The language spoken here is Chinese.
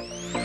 了。